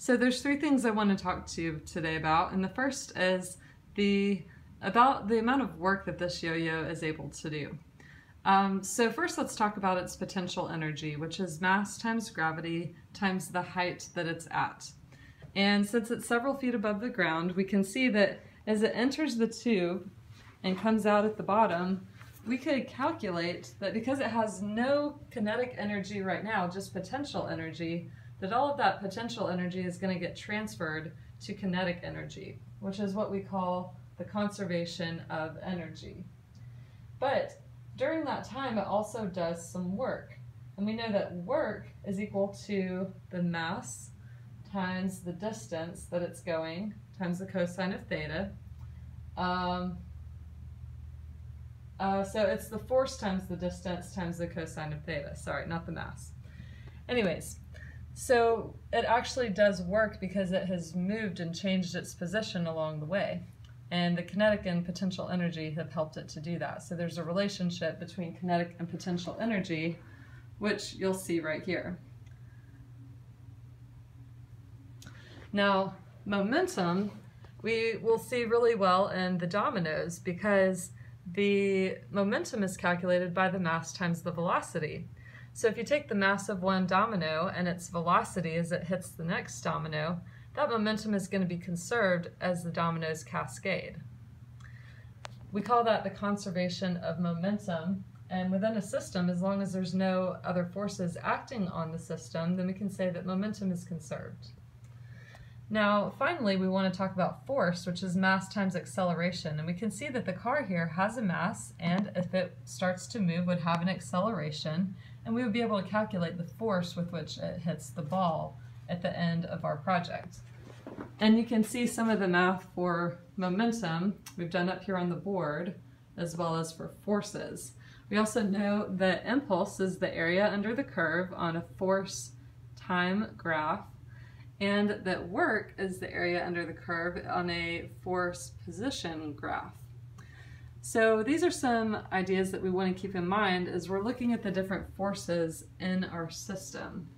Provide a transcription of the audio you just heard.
So there's three things I want to talk to you today about, and the first is the about the amount of work that this yo-yo is able to do. Um, so first let's talk about its potential energy, which is mass times gravity times the height that it's at. And since it's several feet above the ground, we can see that as it enters the tube and comes out at the bottom, we could calculate that because it has no kinetic energy right now, just potential energy, that all of that potential energy is going to get transferred to kinetic energy, which is what we call the conservation of energy. But during that time, it also does some work. And we know that work is equal to the mass times the distance that it's going times the cosine of theta. Um, uh, so it's the force times the distance times the cosine of theta. Sorry, not the mass. Anyways, so it actually does work because it has moved and changed its position along the way. And the kinetic and potential energy have helped it to do that. So there's a relationship between kinetic and potential energy, which you'll see right here. Now, momentum, we will see really well in the dominoes because the momentum is calculated by the mass times the velocity. So if you take the mass of one domino and its velocity as it hits the next domino, that momentum is going to be conserved as the dominoes cascade. We call that the conservation of momentum, and within a system, as long as there's no other forces acting on the system, then we can say that momentum is conserved. Now, finally, we want to talk about force, which is mass times acceleration. And we can see that the car here has a mass, and if it starts to move, would have an acceleration and we would be able to calculate the force with which it hits the ball at the end of our project. And you can see some of the math for momentum we've done up here on the board, as well as for forces. We also know that impulse is the area under the curve on a force time graph, and that work is the area under the curve on a force position graph. So these are some ideas that we want to keep in mind as we're looking at the different forces in our system.